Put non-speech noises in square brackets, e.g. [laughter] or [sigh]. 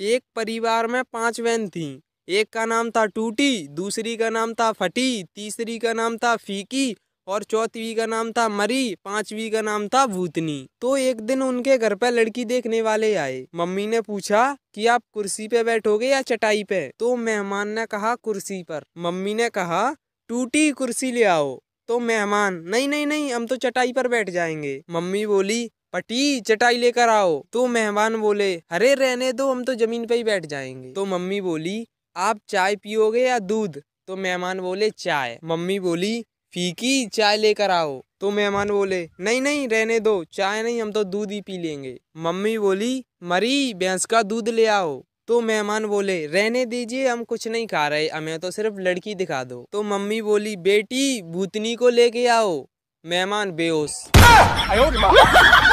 एक परिवार में पाँच बहन थी। एक का नाम था टूटी, दूसरी का नाम था फटी, तीसरी का नाम था फीकी और चौथवी का नाम था मरी, पांचवी का नाम था भूतनी। तो एक दिन उनके घर पर लड़की देखने वाले आए। मम्मी ने पूछा कि आप कुर्सी पे बैठोगे या चटाई पे? तो मेहमान ने कहा कुर्सी पर। मम्मी ने कहा, टूटी, कुर्सी ले आओ। तो मेहमान, नहीं नहीं नहीं, हम तो चटाई पर बैठ जाएँगे। मम्मी बोली पटी, चटाई लेकर आओ। तो मेहमान बोले, अरे रहने दो, हम तो ज़मीन पे ही बैठ जाएँगे। तो मम्मी बोली, आप चाय पियोगे या दूध? तो मेहमान बोले, चाय। मम्मी बोली, फीकी, चाय लेकर आओ। तो मेहमान बोले, नहीं नहीं, रहने दो, चाय नहीं, हम तो दूध ही पी लेंगे। मम्मी बोली, मरी, भैंस का दूध ले आओ। तो मेहमान बोले, रहने दीजिए, हम कुछ नहीं खा रहे, हमें तो सिर्फ़ लड़की दिखा दो। तो मम्मी बोली, बेटी, भूतनी को लेके आओ। मेहमान बेहोश। [laughs]